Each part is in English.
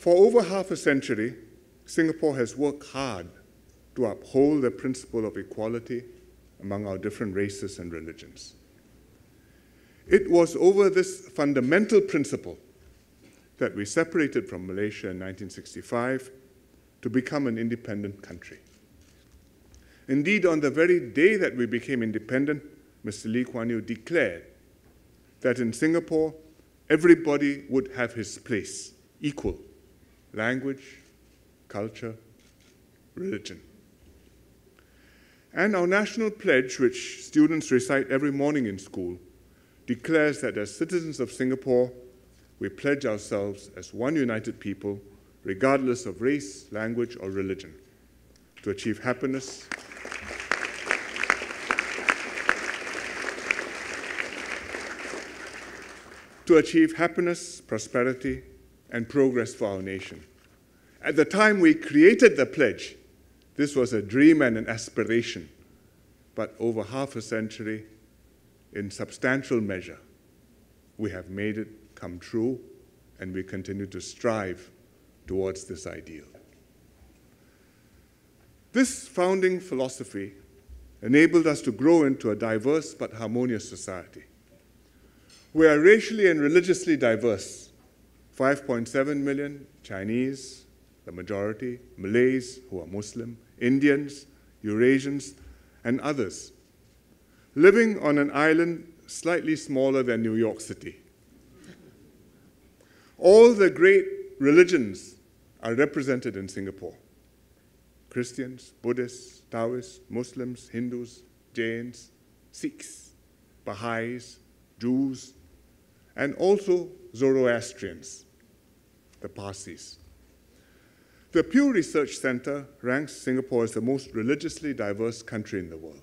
For over half a century, Singapore has worked hard to uphold the principle of equality among our different races and religions. It was over this fundamental principle that we separated from Malaysia in 1965 to become an independent country. Indeed, on the very day that we became independent, Mr. Lee Kuan Yew declared that in Singapore, everybody would have his place, equal language, culture, religion. And our national pledge, which students recite every morning in school, declares that as citizens of Singapore, we pledge ourselves as one united people, regardless of race, language, or religion, to achieve happiness. to achieve happiness, prosperity, and progress for our nation. At the time we created the pledge, this was a dream and an aspiration, but over half a century, in substantial measure, we have made it come true, and we continue to strive towards this ideal. This founding philosophy enabled us to grow into a diverse but harmonious society. We are racially and religiously diverse 5.7 million Chinese, the majority, Malays who are Muslim, Indians, Eurasians, and others, living on an island slightly smaller than New York City. All the great religions are represented in Singapore Christians, Buddhists, Taoists, Muslims, Hindus, Jains, Sikhs, Baha'is, Jews, and also Zoroastrians, the Parsis. The Pew Research Center ranks Singapore as the most religiously diverse country in the world.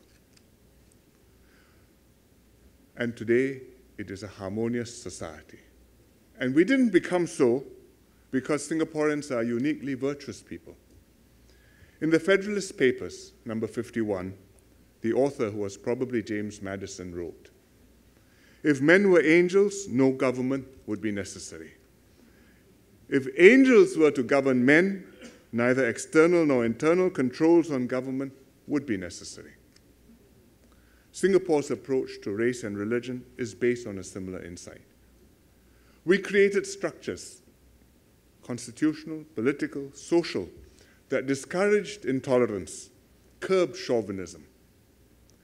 And today, it is a harmonious society. And we didn't become so because Singaporeans are uniquely virtuous people. In the Federalist Papers, number 51, the author, who was probably James Madison, wrote If men were angels, no government would be necessary. If angels were to govern men, neither external nor internal controls on government would be necessary. Singapore's approach to race and religion is based on a similar insight. We created structures, constitutional, political, social, that discouraged intolerance, curbed chauvinism,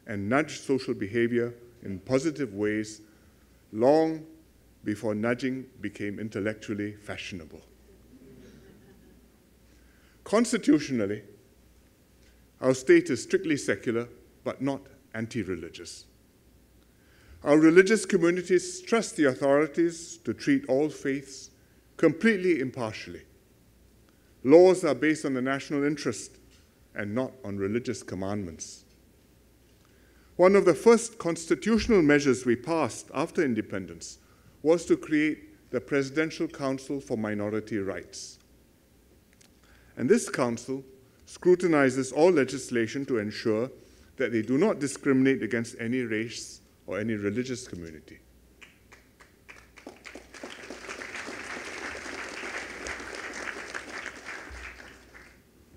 and nudged social behavior in positive ways long before nudging became intellectually fashionable. Constitutionally, our state is strictly secular but not anti religious. Our religious communities trust the authorities to treat all faiths completely impartially. Laws are based on the national interest and not on religious commandments. One of the first constitutional measures we passed after independence was to create the Presidential Council for Minority Rights. And this council scrutinizes all legislation to ensure that they do not discriminate against any race or any religious community.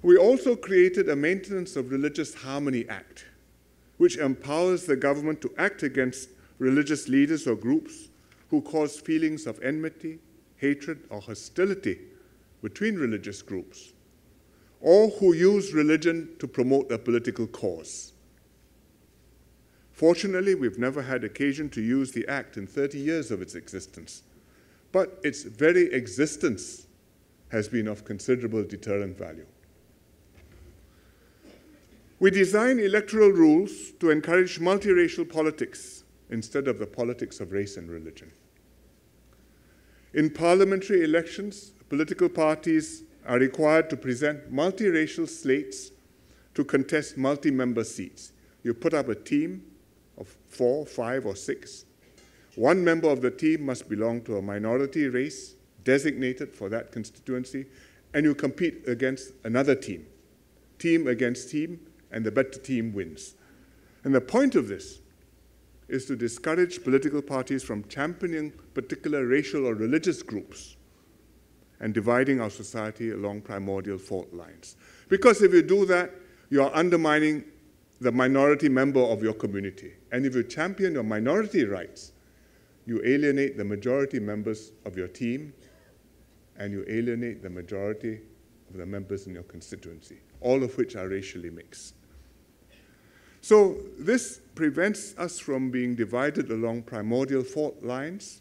We also created a Maintenance of Religious Harmony Act, which empowers the government to act against religious leaders or groups who cause feelings of enmity, hatred, or hostility between religious groups, or who use religion to promote a political cause. Fortunately, we've never had occasion to use the Act in 30 years of its existence, but its very existence has been of considerable deterrent value. We design electoral rules to encourage multiracial politics instead of the politics of race and religion. In parliamentary elections, political parties are required to present multiracial slates to contest multi member seats. You put up a team of four, five, or six. One member of the team must belong to a minority race designated for that constituency, and you compete against another team, team against team, and the better team wins. And the point of this is to discourage political parties from championing particular racial or religious groups and dividing our society along primordial fault lines. Because if you do that, you are undermining the minority member of your community. And if you champion your minority rights, you alienate the majority members of your team and you alienate the majority of the members in your constituency, all of which are racially mixed. So this prevents us from being divided along primordial fault lines,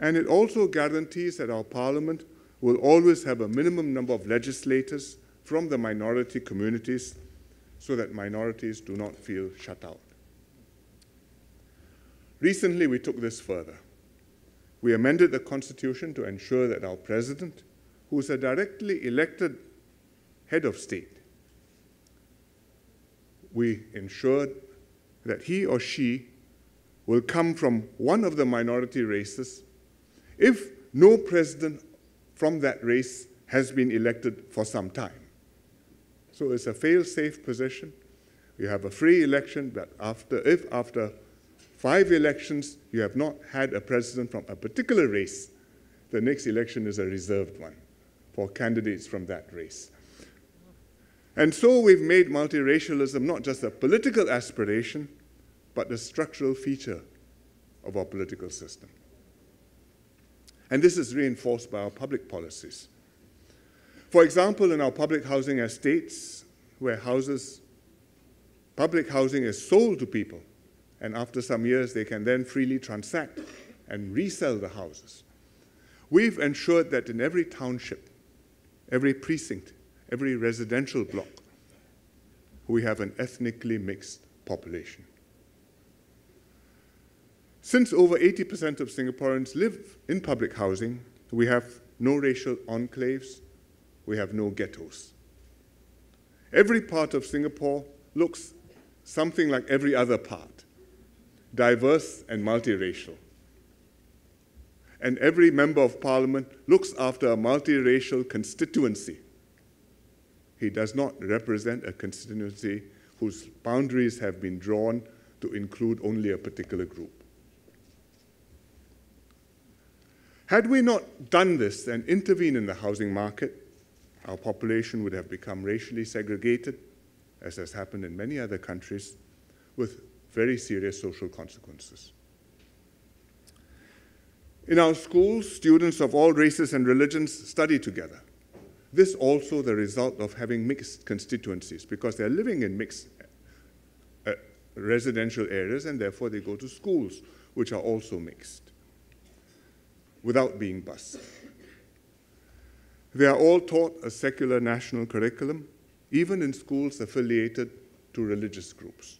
and it also guarantees that our parliament will always have a minimum number of legislators from the minority communities so that minorities do not feel shut out. Recently, we took this further. We amended the Constitution to ensure that our president, who is a directly elected head of state, we ensured that he or she will come from one of the minority races if no president from that race has been elected for some time. So it's a fail-safe position. You have a free election, but after, if after five elections you have not had a president from a particular race, the next election is a reserved one for candidates from that race. And so we've made multiracialism not just a political aspiration, but a structural feature of our political system. And this is reinforced by our public policies. For example, in our public housing estates, where houses, public housing is sold to people, and after some years they can then freely transact and resell the houses. We've ensured that in every township, every precinct, every residential block, we have an ethnically mixed population. Since over 80% of Singaporeans live in public housing, we have no racial enclaves, we have no ghettos. Every part of Singapore looks something like every other part, diverse and multiracial. And every member of parliament looks after a multiracial constituency he does not represent a constituency whose boundaries have been drawn to include only a particular group. Had we not done this and intervened in the housing market, our population would have become racially segregated, as has happened in many other countries, with very serious social consequences. In our schools, students of all races and religions study together. This also the result of having mixed constituencies because they're living in mixed uh, residential areas and therefore they go to schools which are also mixed without being bused. They are all taught a secular national curriculum, even in schools affiliated to religious groups.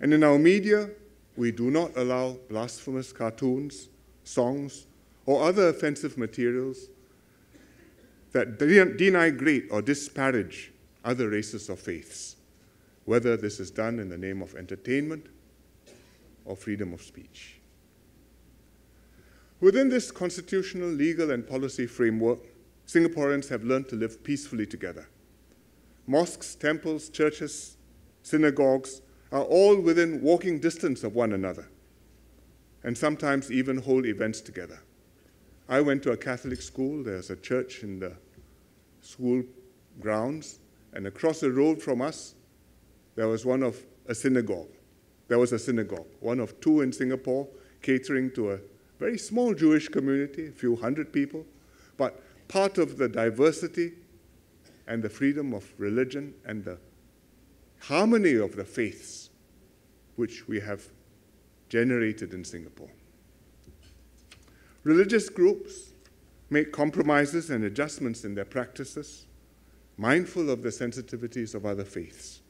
And in our media, we do not allow blasphemous cartoons, songs, or other offensive materials that denigrate or disparage other races or faiths, whether this is done in the name of entertainment or freedom of speech. Within this constitutional, legal, and policy framework, Singaporeans have learned to live peacefully together. Mosques, temples, churches, synagogues are all within walking distance of one another, and sometimes even hold events together. I went to a Catholic school. There's a church in the school grounds, and across the road from us, there was one of a synagogue. There was a synagogue, one of two in Singapore, catering to a very small Jewish community, a few hundred people, but part of the diversity and the freedom of religion and the harmony of the faiths which we have generated in Singapore. Religious groups make compromises and adjustments in their practices, mindful of the sensitivities of other faiths.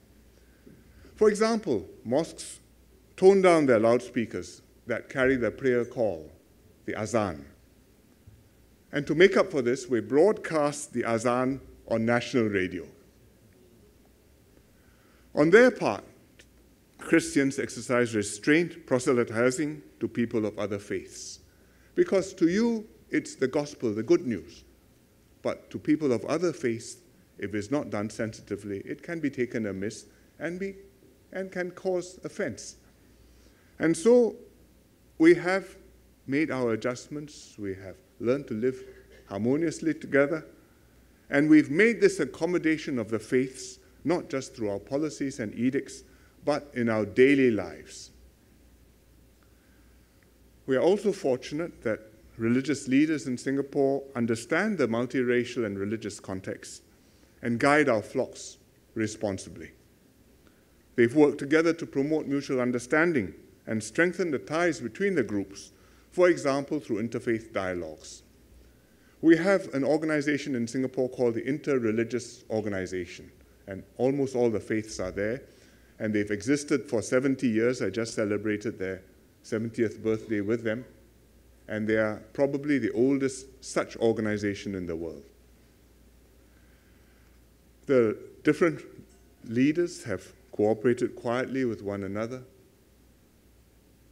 For example, mosques tone down their loudspeakers that carry the prayer call, the azan. And to make up for this, we broadcast the azan on national radio. On their part, Christians exercise restraint, proselytizing to people of other faiths. Because to you, it's the gospel, the good news. But to people of other faiths, if it's not done sensitively, it can be taken amiss and, be, and can cause offense. And so we have made our adjustments, we have learned to live harmoniously together. And we've made this accommodation of the faiths not just through our policies and edicts, but in our daily lives. We are also fortunate that religious leaders in Singapore understand the multiracial and religious context and guide our flocks responsibly. They've worked together to promote mutual understanding and strengthen the ties between the groups, for example, through interfaith dialogues. We have an organization in Singapore called the Interreligious Organization, and almost all the faiths are there, and they've existed for 70 years. I just celebrated their 70th birthday with them, and they are probably the oldest such organization in the world. The different leaders have cooperated quietly with one another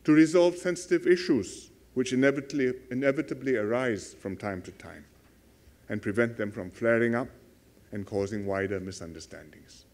to resolve sensitive issues which inevitably, inevitably arise from time to time and prevent them from flaring up and causing wider misunderstandings.